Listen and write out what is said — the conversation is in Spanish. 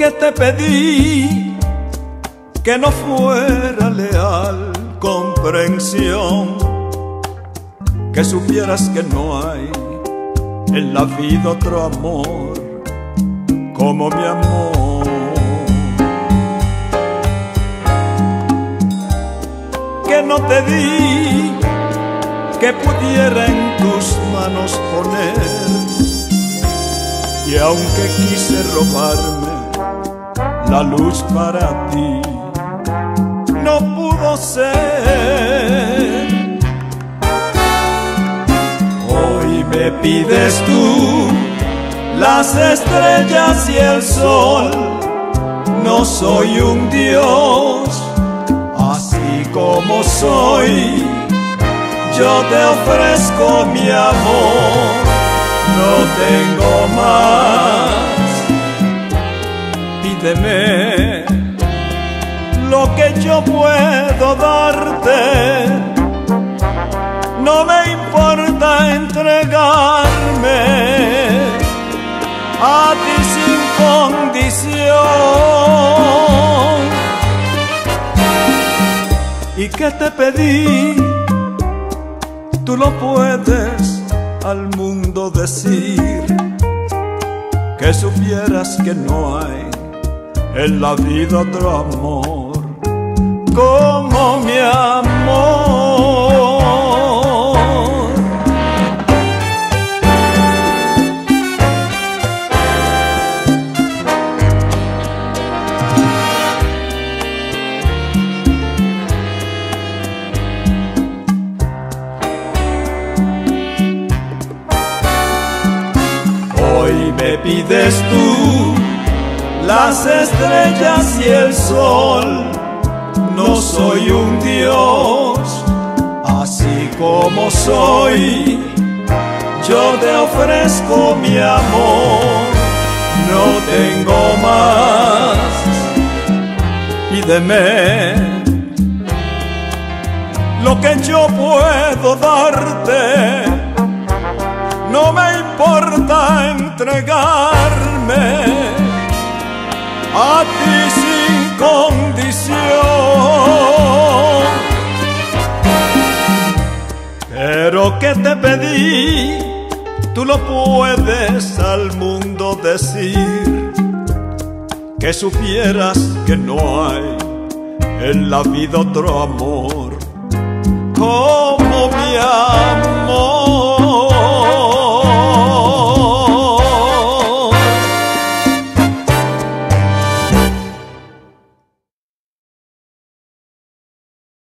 que te pedí que no fuera leal comprensión, que supieras que no hay en la vida otro amor como mi amor. Te di que pudiera en tus manos poner y aunque quise robarme la luz para ti no pudo ser. Hoy me pides tú las estrellas y el sol. No soy un dios, soy. Yo te ofrezco mi amor, no tengo más pídeme lo que yo puedo darte. No me importa entregarme a ti sin condición. ¿Y que te pedí? Tú lo puedes al mundo decir que supieras que no hay en la vida otro amor como mi amor. Hoy me pides tú las estrellas y el sol. No soy un dios, así como soy. Yo te ofrezco mi amor, no tengo más. Pídeme lo que yo puedo darte. No me importa entregarme a ti sin condición. Pero que te pedí, tú lo puedes al mundo decir, que supieras que no hay en la vida otro amor.